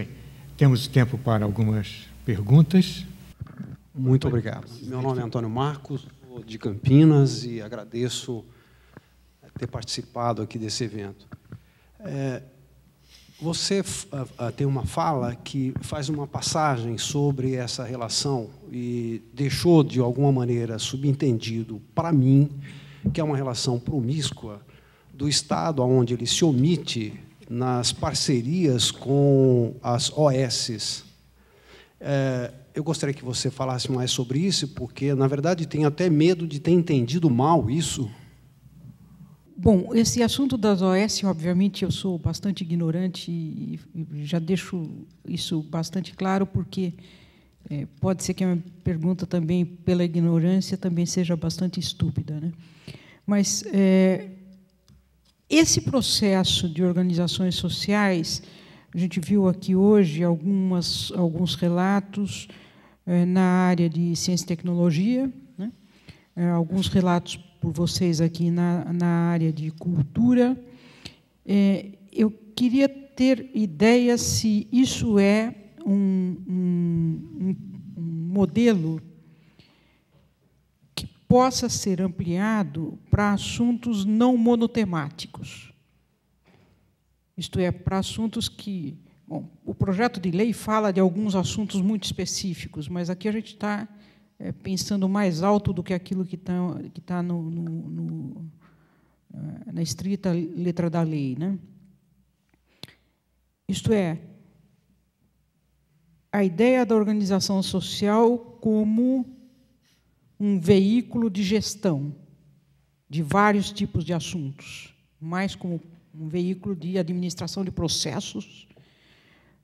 Bem. Temos tempo para algumas perguntas. Muito obrigado. Meu nome é Antônio Marcos, sou de Campinas e agradeço ter participado aqui desse evento. É, você tem uma fala que faz uma passagem sobre essa relação e deixou, de alguma maneira, subentendido para mim que é uma relação promíscua do Estado, onde ele se omite nas parcerias com as OSs. É, eu gostaria que você falasse mais sobre isso, porque, na verdade, tenho até medo de ter entendido mal isso. Bom, esse assunto das OS, obviamente, eu sou bastante ignorante e já deixo isso bastante claro, porque é, pode ser que a minha pergunta também, pela ignorância, também seja bastante estúpida. Né? Mas é, esse processo de organizações sociais, a gente viu aqui hoje algumas, alguns relatos é, na área de ciência e tecnologia, né? é, alguns relatos por vocês aqui na, na área de cultura. É, eu queria ter ideia se isso é um, um, um modelo possa ser ampliado para assuntos não monotemáticos. Isto é, para assuntos que Bom, o projeto de lei fala de alguns assuntos muito específicos, mas aqui a gente está é, pensando mais alto do que aquilo que está que tá no, no, no, é, na estrita letra da lei. Né? Isto é, a ideia da organização social como um veículo de gestão de vários tipos de assuntos, mais como um veículo de administração de processos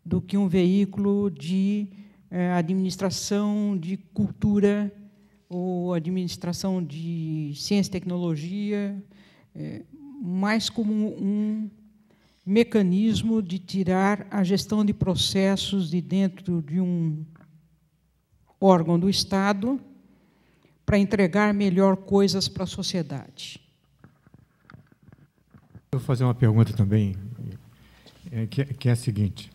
do que um veículo de é, administração de cultura ou administração de ciência e tecnologia, é, mais como um mecanismo de tirar a gestão de processos de dentro de um órgão do Estado para entregar melhor coisas para a sociedade. Eu vou fazer uma pergunta também, é, que, é, a seguinte.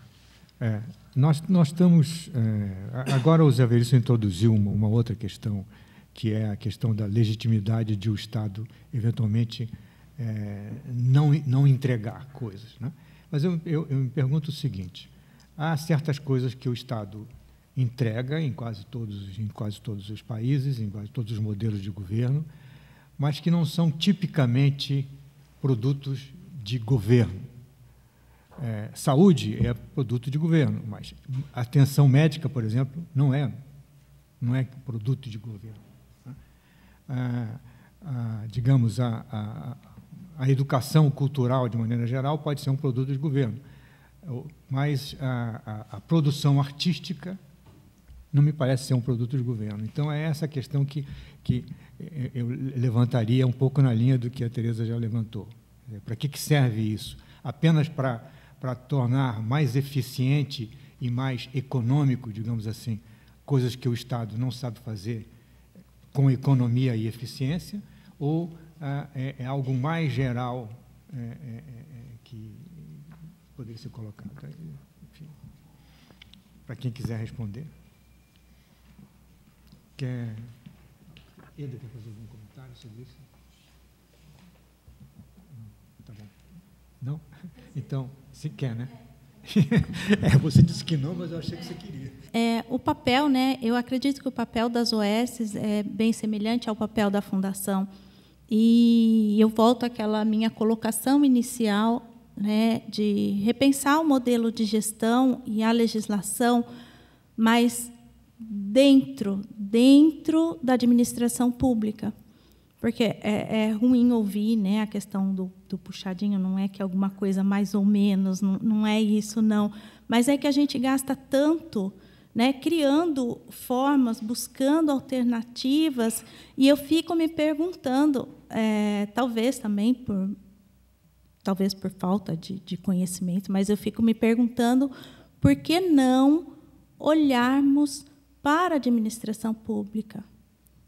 É, nós, nós estamos. É, agora o Zé Veríssimo introduziu uma, uma, outra questão, que é a questão da legitimidade de o Estado, eventualmente, é, não, não entregar coisas. Né? Mas eu, eu, eu me pergunto o seguinte: há certas coisas que o Estado entrega em quase todos, em quase todos os países, em quase todos os modelos de governo, mas que não são tipicamente produtos de governo. É, saúde é produto de governo, mas atenção médica, por exemplo, não é, não é produto de governo. Ah, ah, digamos, a, a, a, educação cultural, de maneira geral, pode ser um produto de governo, mas a, a, produção artística não me parece ser um produto de governo. Então, é essa questão que, que eu levantaria um pouco na linha do que a Tereza já levantou. Para que serve isso? Apenas para para tornar mais eficiente e mais econômico, digamos assim, coisas que o Estado não sabe fazer com economia e eficiência, ou ah, é, é, algo mais geral é, é, é, é que poderia ser colocado? Enfim, para quem quiser responder. Quer. Eda quer fazer algum comentário sobre isso? Tá bom. Não? Então, se quer, né? é, você disse que não, mas eu achei que você queria. É, o papel, né? Eu acredito que o papel das OS é bem semelhante ao papel da fundação. E eu volto àquela minha colocação inicial, né, de repensar o modelo de gestão e a legislação, mas dentro, dentro da administração pública. Porque é, é, ruim ouvir né, a questão do, do, puxadinho, não é que é alguma coisa mais ou menos, não, não é isso, não. Mas é que a gente gasta tanto né, criando formas, buscando alternativas, e eu fico me perguntando, é, talvez também por talvez por falta de, de, conhecimento, mas eu fico me perguntando por que não olharmos para a administração pública,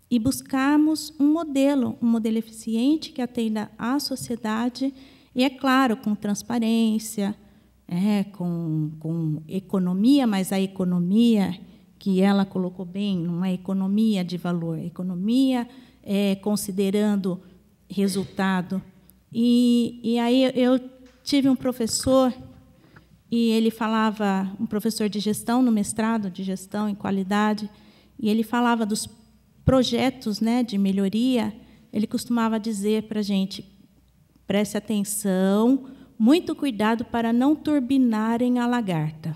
e buscarmos um modelo, um modelo eficiente que atenda à sociedade e, é claro, com transparência, é, com, com economia, mas a economia que ela colocou bem não é economia de valor, é economia é, considerando resultado. E, e aí eu tive um professor e ele falava, um professor de gestão no mestrado de gestão em qualidade, e ele falava dos projetos né, de melhoria. Ele costumava dizer para a gente: preste atenção, muito cuidado para não turbinarem a lagarta.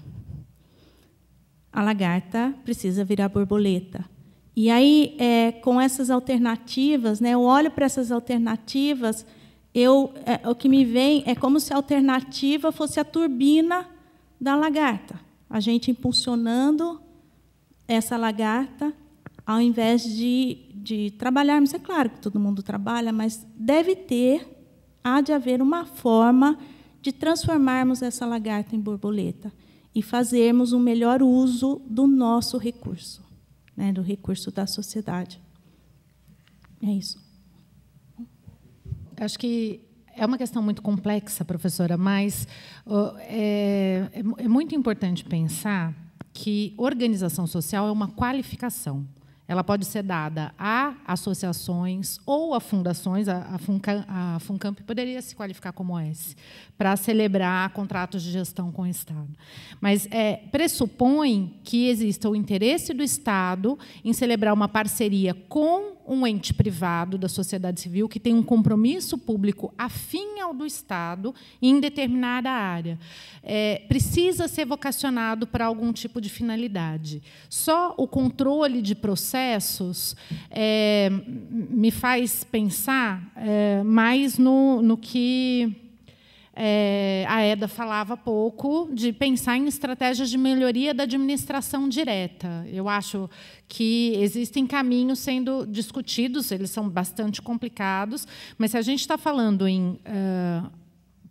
A lagarta precisa virar borboleta. E aí, é, com essas alternativas, né, eu olho para essas alternativas, eu, é, o que me vem é como se a alternativa fosse a turbina da lagarta. A gente impulsionando essa lagarta, ao invés de, de trabalharmos. É claro que todo mundo trabalha, mas deve ter há de haver uma forma de transformarmos essa lagarta em borboleta e fazermos um melhor uso do nosso recurso, né, do recurso da sociedade. É isso. Acho que é uma questão muito complexa, professora, mas é, é, é muito importante pensar que organização social é uma qualificação. Ela pode ser dada a associações ou a fundações. A, a Funcamp poderia se qualificar como OS para celebrar contratos de gestão com o Estado. Mas é, pressupõe que exista o interesse do Estado em celebrar uma parceria com um ente privado da sociedade civil que tem um compromisso público afim ao do Estado em determinada área. É, precisa ser vocacionado para algum tipo de finalidade. Só o controle de processos é, me faz pensar é, mais no, no que é, a EDA falava pouco de pensar em estratégias de melhoria da administração direta. Eu acho que existem caminhos sendo discutidos, eles são bastante complicados, mas se a gente está falando em uh,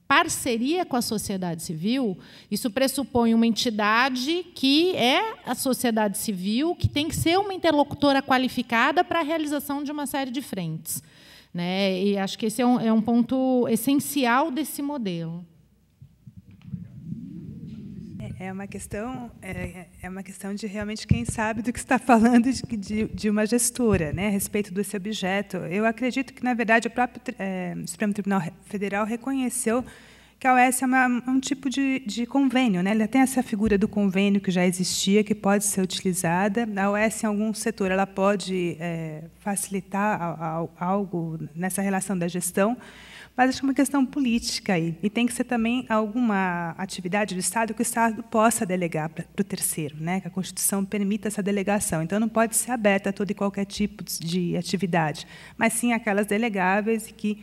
parceria com a sociedade civil, isso pressupõe uma entidade que é a sociedade civil, que tem que ser uma interlocutora qualificada para a realização de uma série de frentes. Né? E acho que esse é um, é um ponto essencial desse modelo. É, é uma questão é, é, uma questão de realmente quem sabe do que está falando de, de, de, uma gestora, né, a respeito desse objeto. Eu acredito que na verdade o próprio é, Supremo Tribunal Federal reconheceu que a OS é uma, um tipo de, de convênio. Né? Ela tem essa figura do convênio que já existia, que pode ser utilizada. A OS, em algum setor, ela pode é, facilitar algo nessa relação da gestão, mas acho que é uma questão política aí. E tem que ser também alguma atividade do Estado que o Estado possa delegar para o terceiro, né? que a Constituição permita essa delegação. Então, não pode ser aberta a todo e qualquer tipo de atividade, mas sim aquelas delegáveis que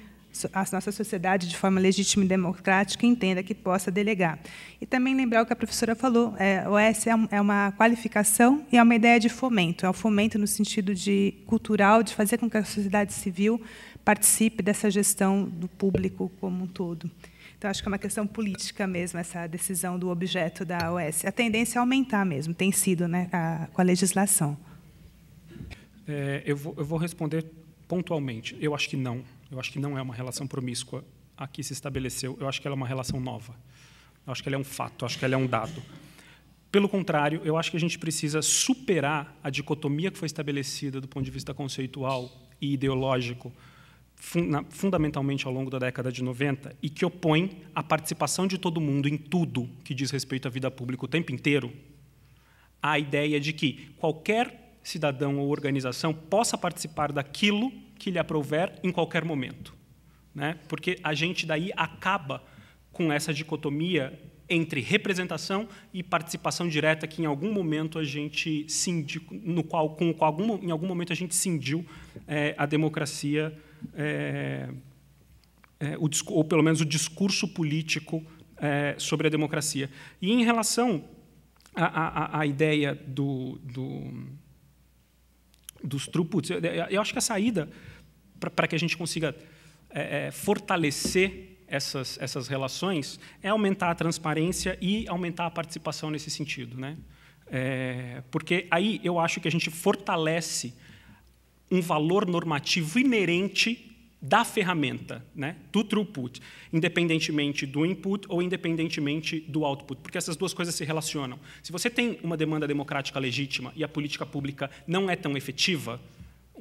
a nossa sociedade, de forma legítima e democrática, entenda que possa delegar. E também lembrar o que a professora falou, é, S é, é uma qualificação e é uma ideia de fomento, é o fomento no sentido de cultural, de fazer com que a sociedade civil participe dessa gestão do público como um todo. Então, acho que é uma questão política mesmo, essa decisão do objeto da OS. A tendência é aumentar mesmo, tem sido né, a, com a legislação. É, eu, vou, eu vou responder pontualmente. Eu acho que não. Eu acho que não é uma relação promíscua a que se estabeleceu. Eu acho que ela é uma relação nova. Eu acho que ela é um fato, eu acho que ela é um dado. Pelo contrário, eu acho que a gente precisa superar a dicotomia que foi estabelecida do ponto de vista conceitual e ideológico, fundamentalmente ao longo da década de 90, e que opõe a participação de todo mundo em tudo que diz respeito à vida pública o tempo inteiro, à ideia de que qualquer cidadão ou organização possa participar daquilo que lhe aprouver em qualquer momento. Né? Porque a gente daí acaba com essa dicotomia entre representação e participação direta que em algum momento a gente cindiu, no qual com, com algum, em algum momento a gente cindiu é, a democracia é, é, o, ou pelo menos o discurso político é, sobre a democracia e em relação à, ideia do, do, dos eu, eu acho que a saída para que a gente consiga é, é, fortalecer essas, essas relações é aumentar a transparência e aumentar a participação nesse sentido. Né? É, porque aí eu acho que a gente fortalece um valor normativo inerente da ferramenta, né, do throughput, independentemente do input ou independentemente do output, porque essas duas coisas se relacionam. Se você tem uma demanda democrática legítima e a política pública não é tão efetiva,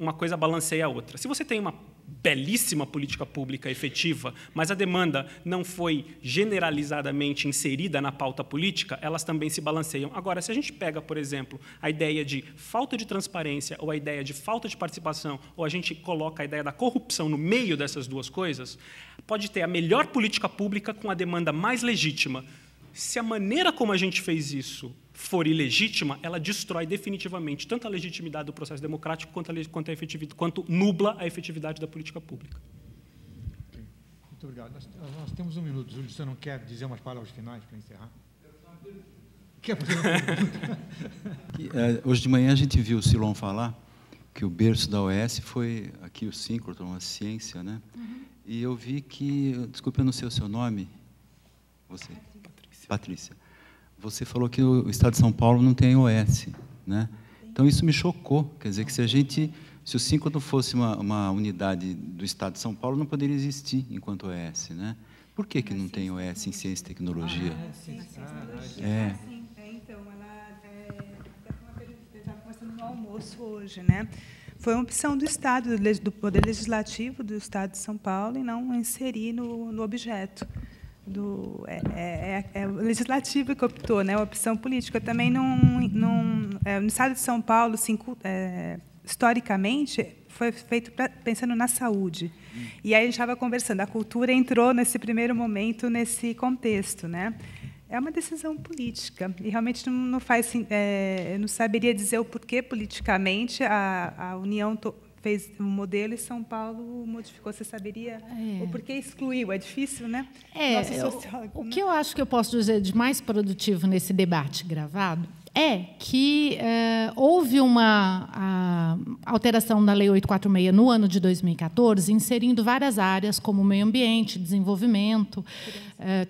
uma coisa balanceia a outra. Se você tem uma belíssima política pública efetiva, mas a demanda não foi generalizadamente inserida na pauta política, elas também se balanceiam. Agora, se a gente pega, por exemplo, a ideia de falta de transparência ou a ideia de falta de participação, ou a gente coloca a ideia da corrupção no meio dessas duas coisas, pode ter a melhor política pública com a demanda mais legítima. Se a maneira como a gente fez isso for ilegítima, ela destrói definitivamente tanto a legitimidade do processo democrático quanto, a, quanto, a efetividade, quanto nubla a efetividade da política pública. Muito obrigado. Nós, nós temos um minuto. Júlio, você não quer dizer umas palavras finais para encerrar? Quer fazer uma pergunta? É, hoje de manhã a gente viu o Silon falar que o berço da OS foi aqui o síncrotron, a ciência, né? Uhum. E eu vi que, desculpe, eu não sei o seu nome. Você? Patrícia. Patrícia você falou que o Estado de São Paulo não tem OS, né? Então isso me chocou, quer dizer que se a gente, se o síncrono fosse uma, uma unidade do Estado de São Paulo, não poderia existir enquanto OS, né? Por que que não tem OS em ciência e tecnologia? Ah, sim, é. Então, ela estava conversando no almoço hoje, né? Foi uma opção do Estado, do Poder Legislativo do Estado de São Paulo, em não inserir no, no objeto do é, é, é, o legislativo que optou, né, a opção política. Também não, não é, no estado de São Paulo, é, historicamente, foi feito pra, pensando na saúde. Hum. E aí a gente estava conversando, a cultura entrou nesse primeiro momento nesse contexto, né? É uma decisão política e realmente não, não faz, é, não saberia dizer o porquê politicamente a, a União to, fez um modelo e São Paulo modificou. Você saberia é. o porquê excluiu? É difícil, né? É, eu, o né? que eu acho que eu posso dizer de mais produtivo nesse debate gravado é que é, houve uma alteração na Lei 846 no ano de 2014, inserindo várias áreas como meio ambiente, desenvolvimento,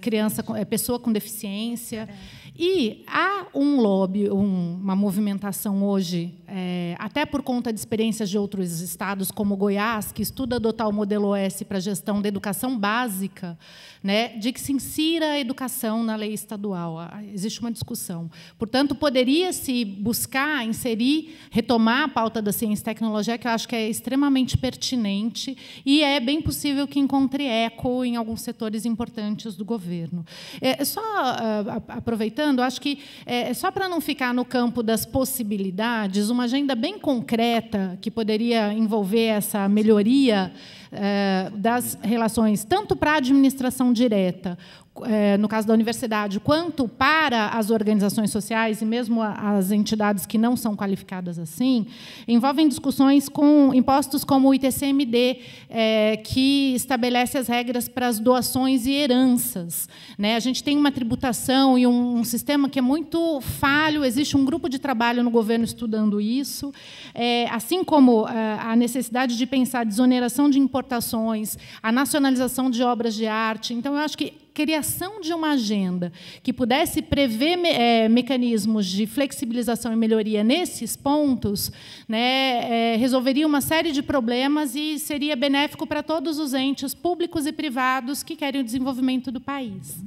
criança, criança pessoa com deficiência. É. E há um lobby, um, uma movimentação hoje, é, até por conta de experiências de outros estados, como Goiás, que estuda adotar o modelo OS para gestão da educação básica, né, de que se insira a educação na lei estadual. Existe uma discussão. Portanto, poderia-se buscar, inserir, retomar a pauta da ciência e tecnologia, que eu acho que é extremamente pertinente e é bem possível que encontre eco em alguns setores importantes do governo. É, só uh, aproveitando, acho que, é, só para não ficar no campo das possibilidades, uma agenda bem concreta que poderia envolver essa melhoria é, das relações, tanto para a administração direta, é, no caso da universidade, quanto para as organizações sociais e mesmo as entidades que não são qualificadas assim, envolvem discussões com impostos como o ITCMD, é, que estabelece as regras para as doações e heranças. Né? A gente tem uma tributação e um, um, sistema que é muito falho, existe um grupo de trabalho no governo estudando isso, é, assim como é, a necessidade de pensar a desoneração de importações, a nacionalização de obras de arte. Então, eu acho que criação de uma agenda que pudesse prever é, mecanismos de flexibilização e melhoria nesses pontos, né, é, resolveria uma série de problemas e seria benéfico para todos os entes públicos e privados que querem o desenvolvimento do país.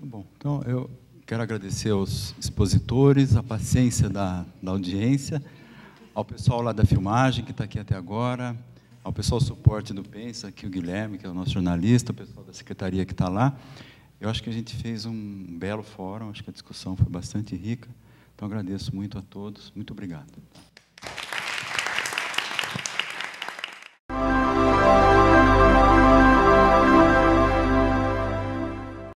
Tá bom. Então, eu quero agradecer aos expositores, a paciência da, da audiência, ao pessoal lá da filmagem que está aqui até agora, ao pessoal suporte do Pensa, aqui o Guilherme, que é o nosso jornalista, o pessoal da secretaria que está lá. Eu acho que a gente fez um belo fórum, acho que a discussão foi bastante rica. Então, agradeço muito a todos. Muito obrigado.